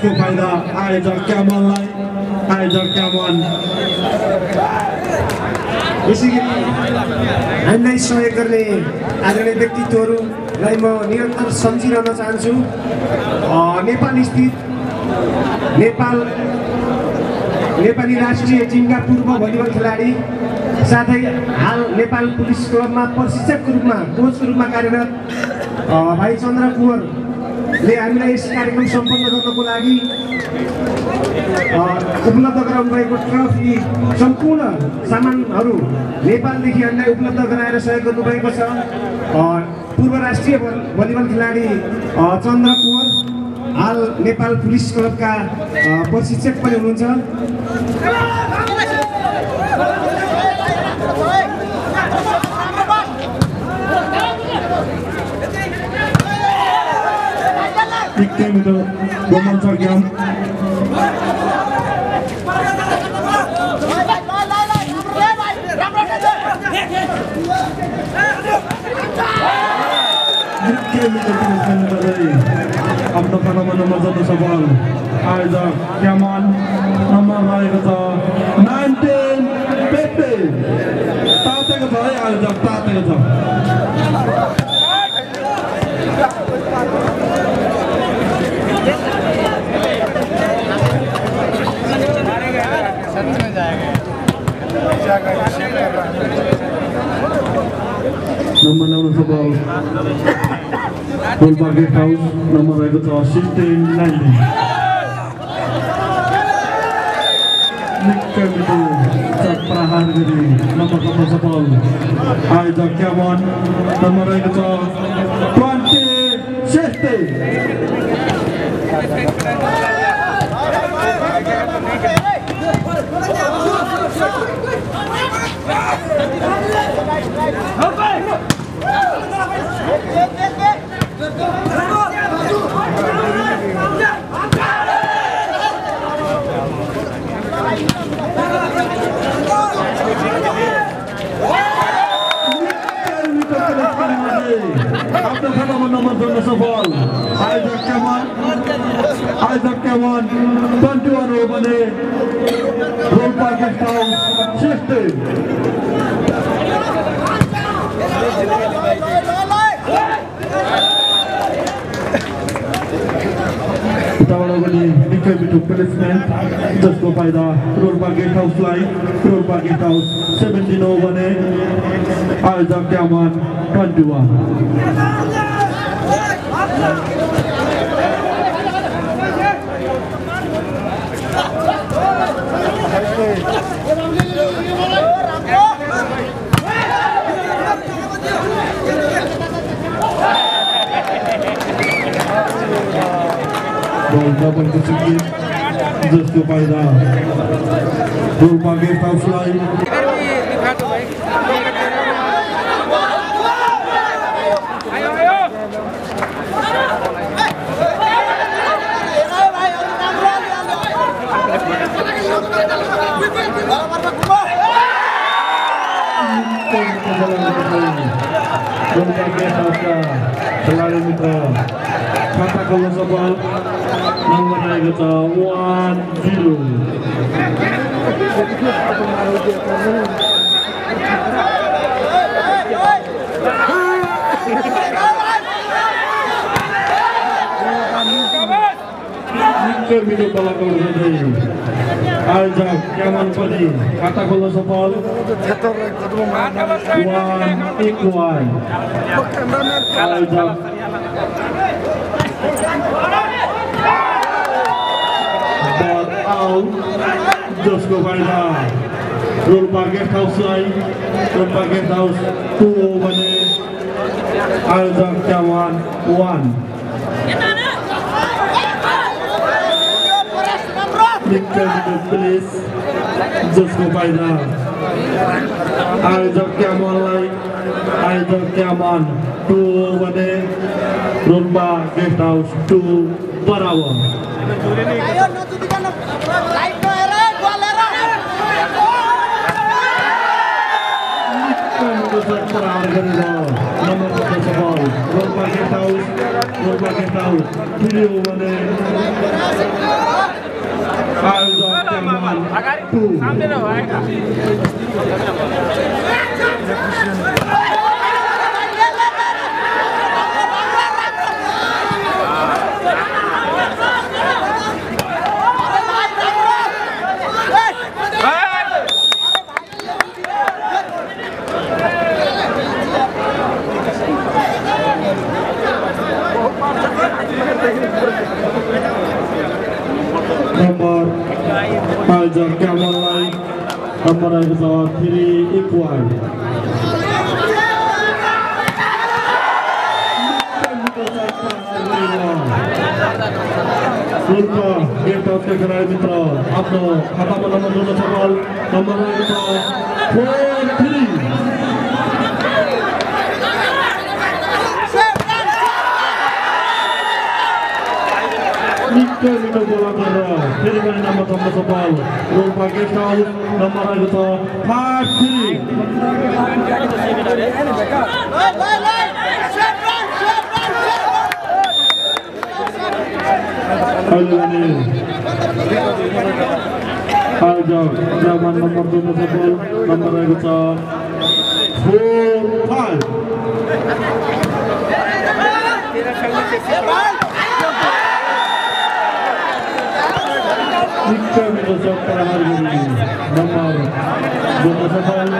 जसको फाइदा आयोजक क्यामनलाई आयोजक क्यामन यसै गरी हामीलाई सहयोग गर्ने आदरणीय व्यक्तित्वहरूलाई म निरन्तर सम्झिरहन चाहन्छु। नेपाल स्थित नेपाल नेपाली राष्ट्रिय टिमका पूर्व भलिबल खेलाडी साथै हाल नेपाल पुलिस क्लबमा प्रशिक्षकको रूपमा कोचको रूपमा कार्यरत भाइ चन्द्र कुँवरले हामीलाई यस कार्यक्रम सम्पन्न गर्नको लागि उपलब्ध गराउनु भएको ट्रफी सम्पूर्ण सामानहरू नेपालदेखि हामीलाई उपलब्ध गराएर सहयोग गर्नुभएको छ पूर्व राष्ट्रिय भल- भलिबल खेलाडी चन्द्र कुँवर हाल नेपाल पुलिस क्लबका प्रशिक्षक पनि हुनुहुन्छ निकै मिठो पुरस्कार गर्दै आफ्नो खानामा क्यामन नम्बर रहेको छ नाइन्टिन तातेको छ है आयोजक तातेको छ नम्बर नम्बर टोल मार्केट हाउस नम्बर रहेको छ असी टेन नम्बर रहेको छ twenty sixty 21 over there. Roll back and down. Shifted. Sixteen उताबाट पनि निकै मिठो प्लेसमेन्ट जसको फाइदा रोल्पा गेस्ट हाउसलाई रोल्पा गेस्ट हाउस सेभेन्टिन हो भने आयोजक क्यामन ट्वेन्टी वान बल डबलको सिक्किम जसको फाइदा रोल्पा गेस्ट हाउसलाई रोल्पा गेस्ट हाउसका खेलाडी मित्र खाता खोल्न सफल नम्बर रहेको छ वान जिरो निकै मिठो आउट जसको फाइदा रोल्पा गेस्ट हाउसलाई रोल्पा गेस्ट हाउस टु हो भने आयोजक क्यामन वान प्लेस जसको फाइदा आयोजक क्यामनलाई आयोजक क्यामन टु हो भने रोल्पा गेस्ट हाउस टु बराबर सर्ट प्रहार गरेर नम्बर चौध सफल Rolpa guest house Rolpa guest house फेरि हो भने आयोजक क्यामरान टू नम्बर आयोजक क्यामरालाई नम्बर आएको छ थ्री इक्वल शुल्क गेट हाउसका खेलाडी मित्र आफ्नो खातामा नम्बर जोड्न नम्बर रहेको छ फोर थ्री निकै मिठो गोला गरेर फेरि पनि नम्बर चल्न सफल रोल्पा गेस्ट हाउस नम्बर आएको छ फाइभ थ्री अहिले भने आयोजक जर्मन नम्बर जोड्न सफल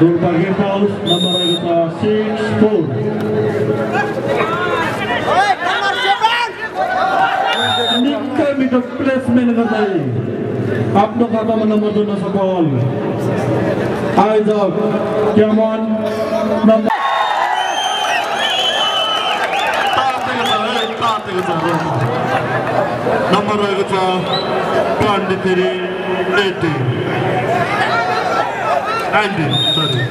नम्बर रहेको छ फोर फाइभ निकै मिठो चौक प्रहार गरी नम्बर जोड्न सफल डोल्पा गेस्ट नम्बर रहेको छ ट्वेन्टी थ्री सरी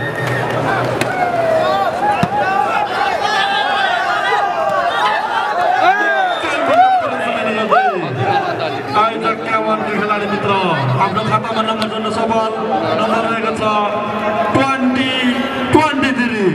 खेलाडी मित्र आफ्नो खातामा नम्बर जोड्न सफल नम्बर रहेको छ ट्वेन्टी ट्वेन्टी थ्री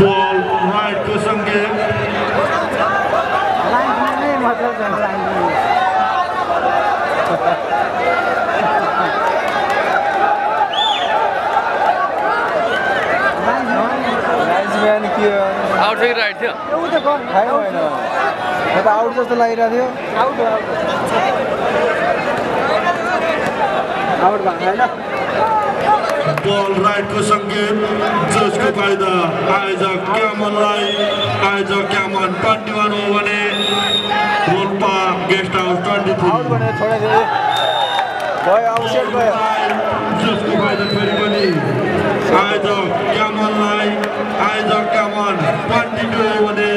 बल राइटको सङ्केत बिहान के राइट थियो त आउट जस्तो लागिरहेको थियो। आउट आउट भएको होइन बल राइटको सङ्केत जसको फाइदा आयोजक क्यामनलाई आयोजक क्यामन ट्वेन्टी वान हो भने Rolpa guest house twenty out three भनेर छोडेको गयो आउट सेट गयो जसको फाइदा फेरि पनि आयोजक क्यामनलाई आयोजक क्यामन ट्वेन्टी टू हो भने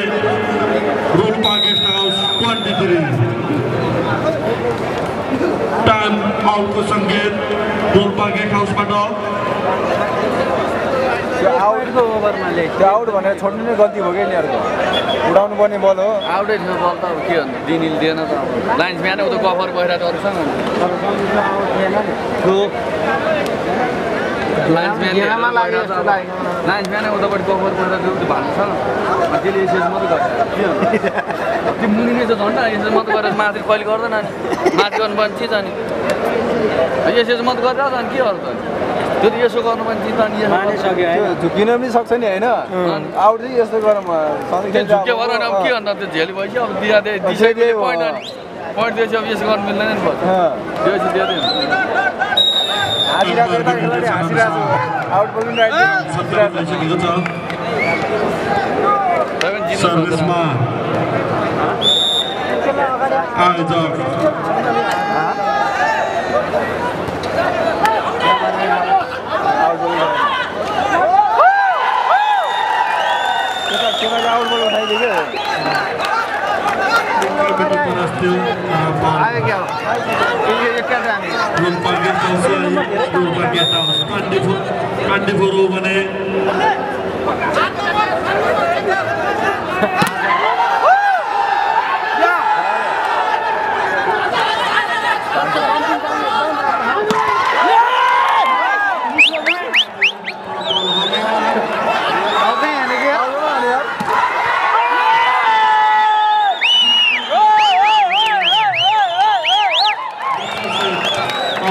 Rolpa guest house twenty three आउटको सङ्केत रोल्पा गेस्ट हाउसबाट त्यो आउटको ओभरमा त्यो आउट भनेर छोड्नु नै गल्ती भयो क्या यिनीहरूको? उडाउनु पर्ने बल हो। आउटै थियो बल त अब के भन्नु? दिनिल दिएन त अब। लाइन्स बिहानै उता कफर भइरहेको थियो अरूसँग। लाइन्स लाइन्स बिहानै उतापट्टि कफर भइरहेको थियो त्यो भानु छ त्यसले यसरी मात्रै गर्छ। के भन्नु? त्यो मुनि चाहिँ झन्डा यसरी मात्रै गरेर माथि कहिले गर्दैन नि। माथि गर्नुपर्ने चिज अनि गरिरहेको छ अनि के त्यो त यसो गर्नुपर्ने चिज त अनि यसो गर्छ। त्यो झुकिन पनि सक्छ नि होइन आउट चाहिँ यस्तो गरौँ झुक्यो भएर अब के अन्त त्यो झेली भएपछि अब दिया दिए दिइसकेपछि पोइन्ट अनि पोइन्ट दिएपछि अब यसो गर्नु मिल्दैन नि दिएपछि दियो आउट मिटर परास्थ्यो आयो क्या हो यो यो क्या जाने Rolpa guest हाउसलाई Rolpa guest house twenty four twenty four हो भने आफ्नो आफ्नो कसको होला कसको लोकदाइको नि हँ? लोकदाइको फर्स्टमै हानिदिएको है हो क्या फर्स्टमै हानिदिएको यार एउटा चाहिँ उसको आफ्नो आफ्नो कप घरमा सफल भएको छ भने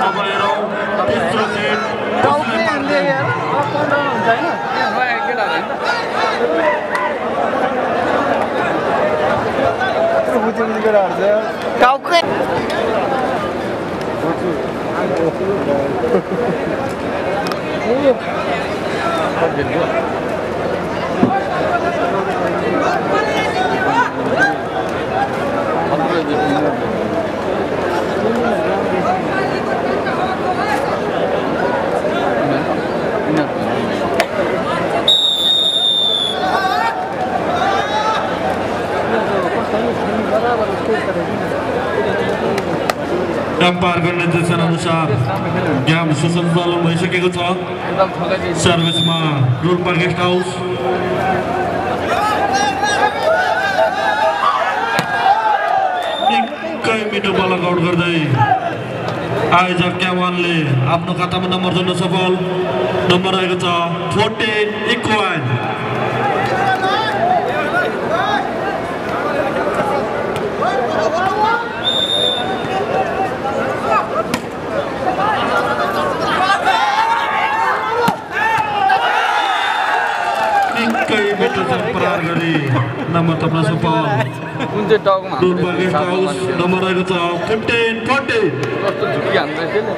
तपाईँहरू तेस्रो सेट टाउकै हानिदियो यार पन्ध्रमा हुन्छ होइन नयाँ केटाहरू होइन यत्रो बुझी बुझी केटाहरू छ टाउकै एम्पायरको निर्देशन अनुसार गेम सुसञ्चालन भइसकेको छ। सर्भिसमा रोल्पा गेस्ट हाउस। निकै मिठो बलक आउट गर्दै आयोजक क्यावानले आफ्नो खातामा नम्बर जोड्न सफल। नम्बर रहेको छ फोर्टिन इक्वाइन निकै प्रहार गरी नम्बर सफल कुन चाहिँ टाउकोमा रोल्पा गेस्ट हाउस नम्बर रहेको छ फिफ्टिन फोर्टिन कस्तो झुकी हान्दै थियो नि।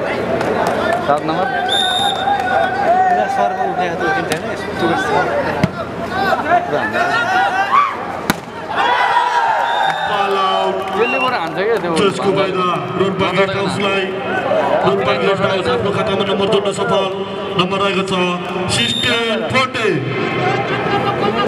सात नम्बर। सर्व उठाएको पुरा त्यसले बरु हान्छ क्या त्यो। जसको फाइदा रोल्पा गेस्ट हाउसलाई रोल्पा गेस्ट हाउस आफ्नो खातामा नम्बर जोड्न सफल। नम्बर रहेको छ सिक्सटिन फोर्टिन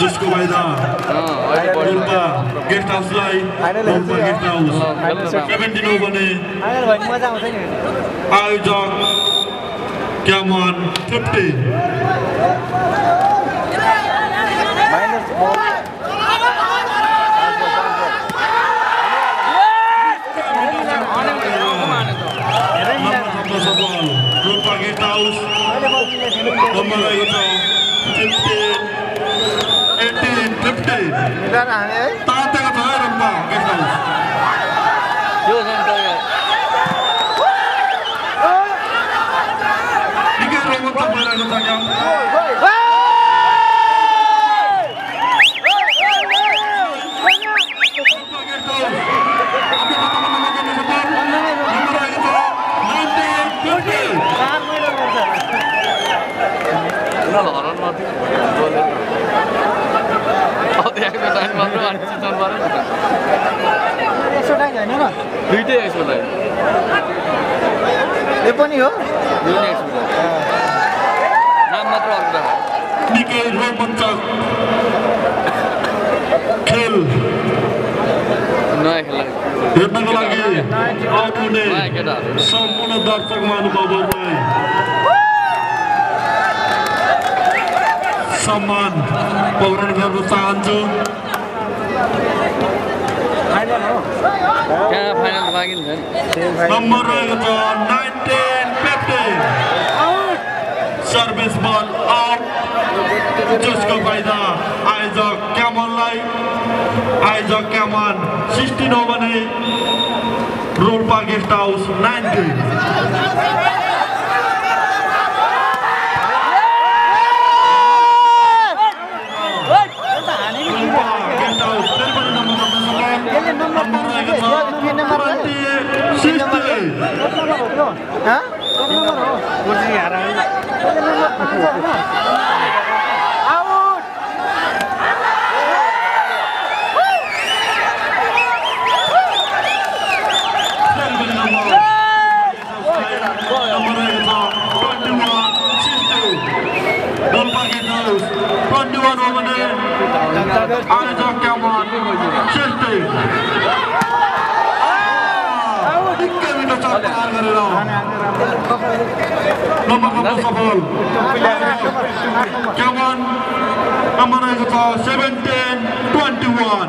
जसको फाइदा रोल्पा गेस्ट हाउसलाई रोल्पा गेस्ट हाउस सेभेन्टिन हो भने आयोजक क्यामन फिफ्टिन छ निकै रोमाञ्चक खेल हेर्नको लागि आउनुहुने सम्पूर्ण दर्शक महानुभावहरूलाई सम्मान पौरण गर्न चाहन्छु नम्बर रहेको छ nineteen fifteen service ball out जसको फाइदा आयोजक क्यामनलाई आयोजक क्यामन सिक्सटिन हो भने रोल्पा गेस्ट हाउस नाइन्टी हाँ? क्यामन नम्बर रहेको छ सेभेन्टिन ट्वेन्टी वान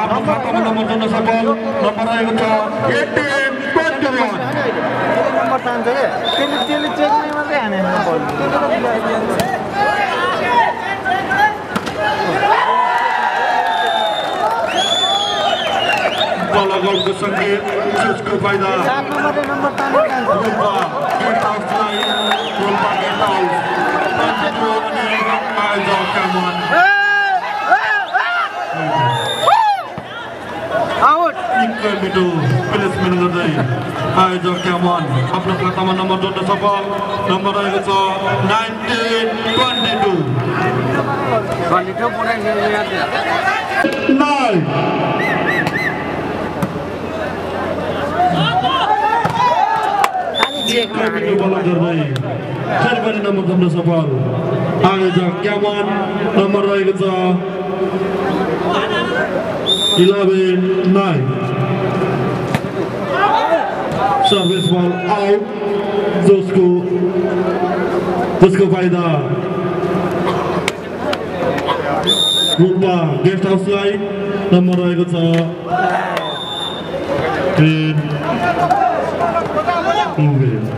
आफ्नो खातामा नम्बर जोड्न सफल नम्बर रहेको छ एटिएम ट्वेन्टी वान नम्बर तान्छ क्या त्यसले त्यसले चेकमै मात्रै हाने Ball about the Sangeet, just go by the Rumba, get out line, Rumba get out. Panjatro and Aiza Kaman. Out! Inter middle, Phyllis middle of the day. Aiza Kaman, Abla Pratama number 2 to support, number 19, 22. 22 পড়ে গেছে 9 उपलब्धि उपलब्ध number थप्न सफल आयोजक ज्ञापन number रहेको छ eleven nine service ball out जसको त्यसको फाइदा रूपमा गेस्ट हाउसलाई नम्बर रहेको छ टेन इङ्ग्ल्यान्ड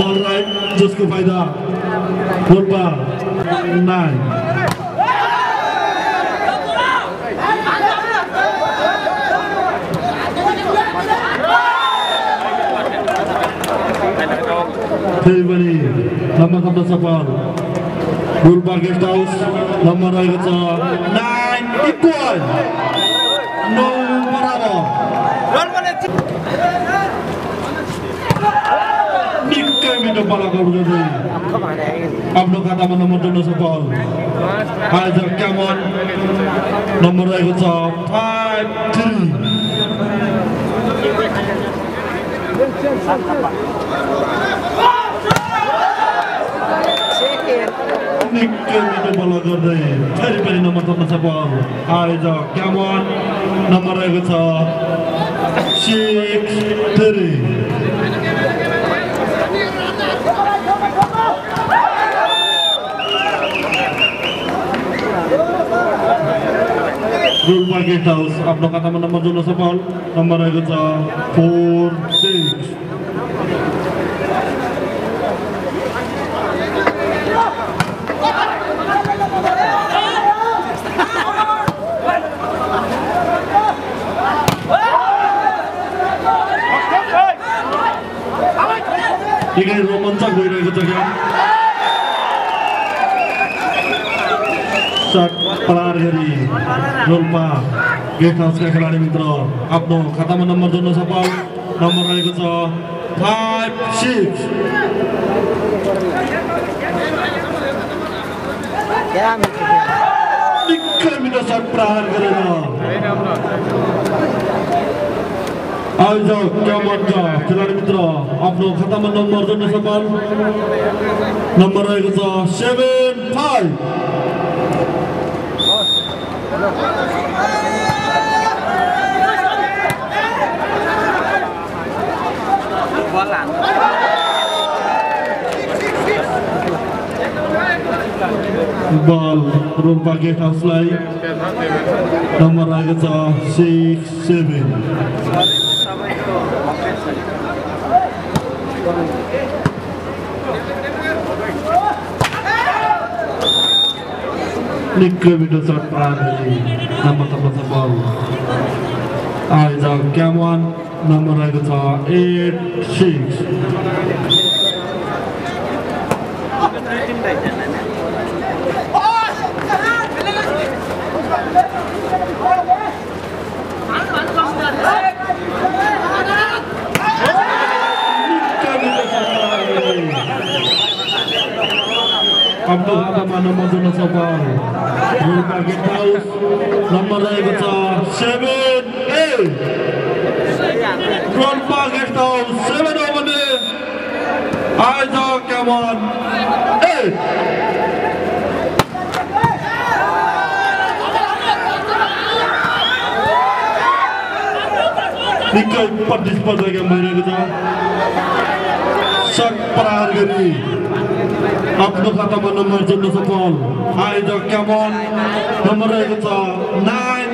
बल राइट जसको फाइदा गोलबा नाइन फेरि पनि नम्बर शब्द सफल गुल्बा गेस्ट हाउस नम्बर रहेको छ नाइन इक्वल नौ बराबर आफ्नो खातामा नम्बर जोड्न सफल आयोजक क्यामन नम्बर रहेको छ फाइभ निकै मिठो बल गर्दै फेरि पनि नम्बर जोड्न सफल आयोजक क्यामन नम्बर रहेको छ सिक्स थ्री गुल्बा गेस्ट हाउस आफ्नो खातामा नम्बर जोड्न सफल नम्बर रहेको छ फोर सिक्स निकै रोमाञ्चक भइरहेको छ क्या पार गरी रोल्पा गेस्ट हाउसका खेलाडी मित्र आफ्नो खातामा नम्बर जोड्न सफल नम्बर रहेको छ फाइभ सिक्स निकै मिठो सट प्रहार गरेर आयोजक क्यामनका खेलाडी मित्र आफ्नो खातामा नम्बर जोड्न नम्बर रहेको छ seven five ball Rolpa guest हाउसलाई number रहेको छ सिक्स सेभेन सबैको अपडेट छ निकै मिठो सट पार्ने नम्बर नम्बर छ बल आयोजक क्यामन नम्बर रहेको छ एट सिक्स आफ्नो हातमा नम्बर जुन छ बल रुपा गेट हाउस नम्बर रहेको छ seven eight Rolpa guest house seven हो भने आयोजक क्यामन एट निकै प्रतिस्पर्धा गेम भइरहेको छ सट प्रहार गरी आफ्नो खातामा नम्बर जोड्न सफल आयोजक क्यामन नम्बर रहेको छ नाइन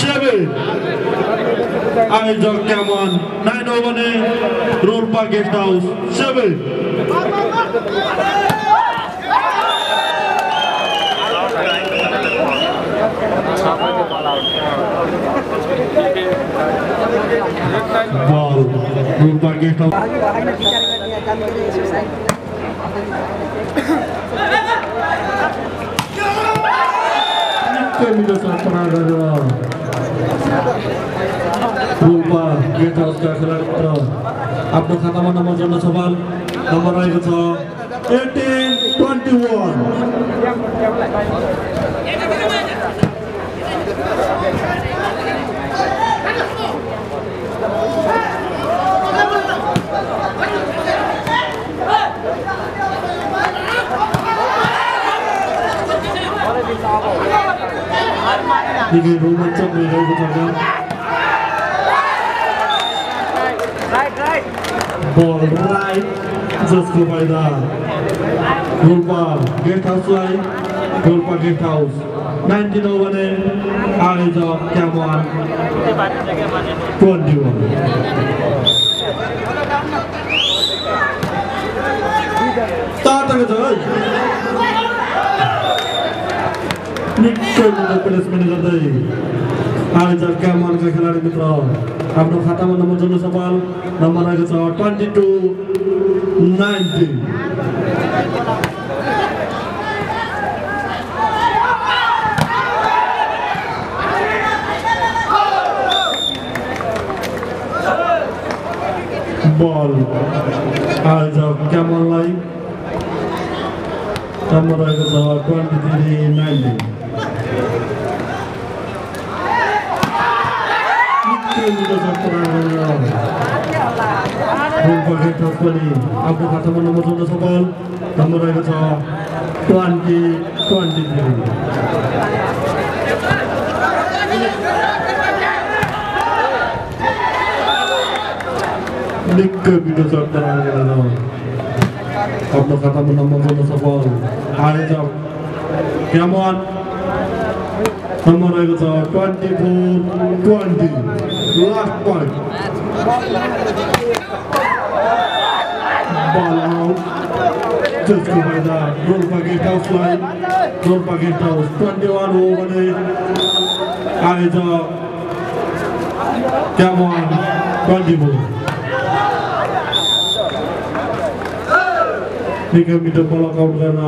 सेभेन आयोजक क्यामन नाइन हो भने Rolpa guest house seven ball Rolpa guest house गरेर आफ्नो खातामा नम्बर जोड्न सफल नम्बर रहेको छ eighteen twenty one निकै रोमाञ्चक भइरहेको छ गेम बल राइट जसको फाइदा रोल्पा गेस्ट हाउसलाई रोल्पा गेस्ट हाउस नाइन्टिन हो भने आयोजक क्यामन ट्वेन्टी वान तातेको छ है निकै मिठो प्लेसमेन्ट गर्दै आयोजक क्यामनका खेलाडी मित्र आफ्नो खातामा नम्बर जोड्न सफल नम्बर रहेको छ ट्वेन्टी टू नाइन्टी बल आयोजक क्यामनलाई नम्बर ट्वेन्टी थ्री नाइन्टी पनि आफ्नो खातामा नम्बर जोड्न सफल नम्बर रहेको छ ट्वेन्टी ट्वेन्टी थ्री निकै मिठो छ प्रहार गरेर आफ्नो खातामा नम्बर जोड्न सफल आयोजक क्यामन नम्बर रहेको छ twenty four twenty last point त्यसको फाइदा Rolpa guest हाउसलाई Rolpa guest house twenty one हो भने आयोजक क्यामन ट्वेन्टी फोर निकै मिठो ब्लक आउट गर्न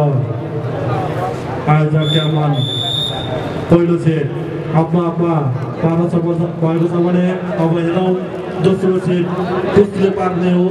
आयोजक क्यामन पहिलो सेट। आफ्मा आफ्मा पार्न सफल भएको छ भने अब हेरौँ दोस्रो सेट कसले पार्ने हो।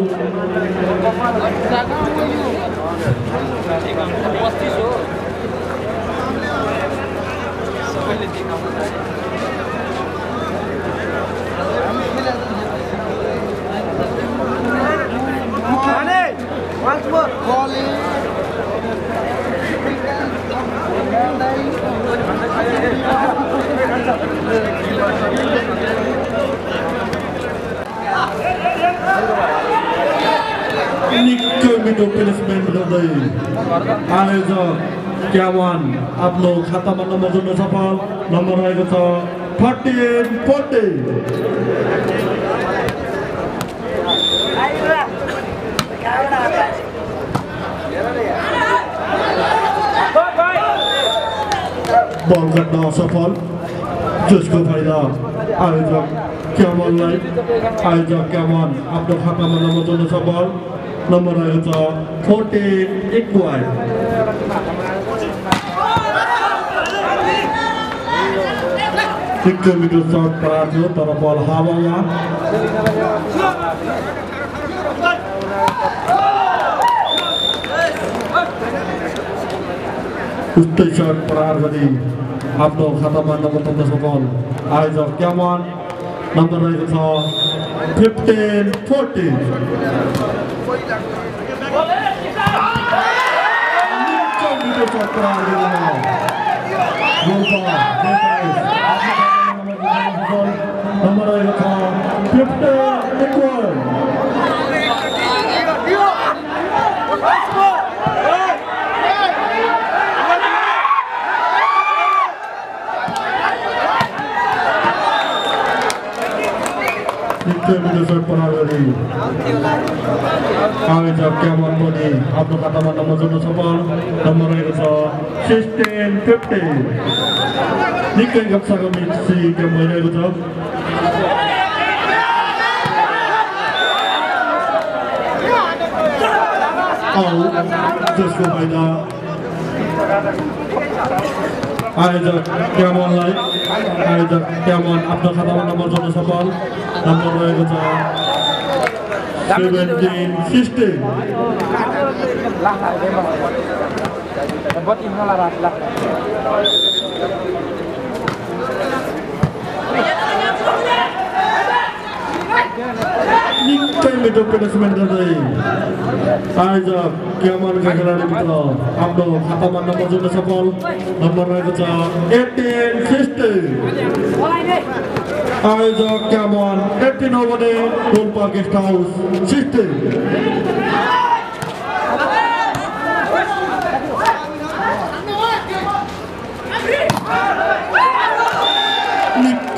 निकै मिठो प्लेसमेन्ट गर्दै आयोजक क्यावान आफ्नो खातामा नम्बर जोड्न सफल नम्बर रहेको छ थर्टी एट फोर्टी बल गर्न असफल जसको फाइदा आयोजक क्यामनलाई आयोजक क्यामन आफ्नो खातामा नम्बर जोड्न सफल नम्बर आएको छ फोर्टिन इक्वाल ठिक्कै मिडल सर्ट पराएको थियो तर बल हावामा उस्तै सर्ट प्रहार गरी आफ्नो खातामा नम्बर पुग्न सफल आयोजक क्यामन नम्बर रहेको छ फिफ्टिन फोर्टिन सर्ट प्रहार नम्बर रहेको छ फिफ्टिन इक्वल आयोजक क्यामन पनि आफ्नो खातामा नम्बर जोड्न सफल नम्बर रहेको छ सिक्सटिन फिफ्टिन निकै कक्षाको मिक्सी भइरहेको छ जसको फाइदा आयोजक क्यामनलाई आयोजक क्यामन आफ्नो खातामा नम्बर जोड्न सफल नम्बर रहेको छ सेभेन्टिन सिक्सटिन निकै मिठो प्लेसमेन्ट गर्दै आयोजक क्यामनका खेलाडीभित्र आफ्नो खातामा नम्बर जोड्न सफल नम्बर रहेको छ एटिन सिक्सटिन आयोजक क्यामन एटिन हो भने डोल्पा गेस्ट हाउस सिक्सटिन निकै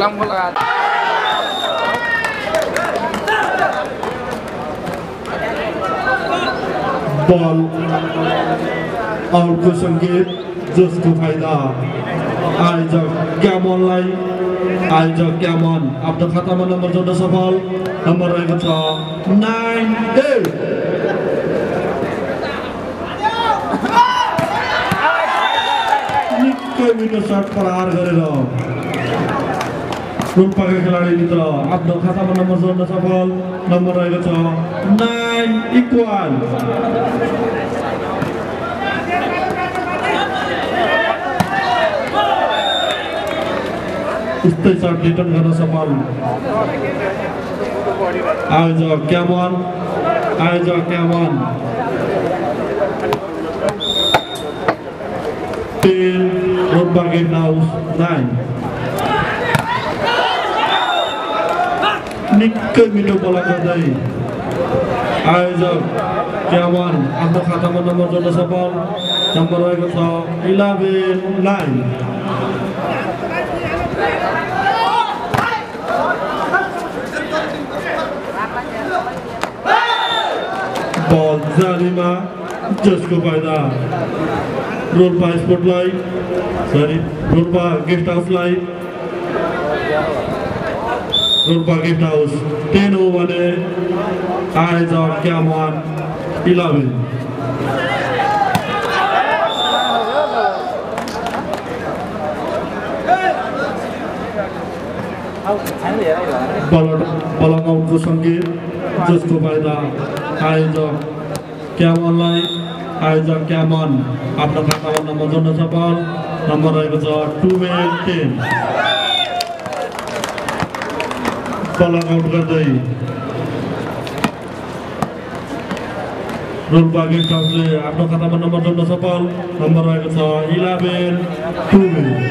लम्बो लगाएर बल अर्को सङ्केत जसको फाइदा आयोजक क्यामनलाई आयोजक क्यामन आफ्नो खातामा नम्बर जोड्न सफल नम्बर रहेको छ नाइन एट निकै मिठो सर्ट प्रहार गरेर रोल्पाका खेलाडीभित्र आफ्नो खातामा नम्बर जोड्न सफल नम्बर रहेको छ नाइन इक्वल यस्तै सर्ट रिटर्न गर्न सफल आयोजक क्यामन आयोजक Camon ten Rolpa gate house nine निकै मिठो बोला गर्दै आयोजक क्यावान आफ्नो खातामा नम्बर जोड्न सफल नम्बर रहेको छ इलेभेन नाइन बल जालीमा जसको फाइदा रोल्पा स्पोर्टलाई सरी रोल्पा गेस्ट हाउसलाई रोल्पा गेस्ट हाउस टेन हो भने आयोजक क्यामन इलेभेन बलट बलक आउटको सङ्केत जसको फाइदा आयोजक क्यामनलाई आयोजक क्यामन आफ्नो खातामा नम्बर जोड्न सफल नम्बर रहेको छ टुवेल्भ टेन बलक आउट गर्दै रोलपा गेस्ट हाउसले आफ्नो खातामा नम्बर जोड्न सफल नम्बर रहेको छ इलेभेन टु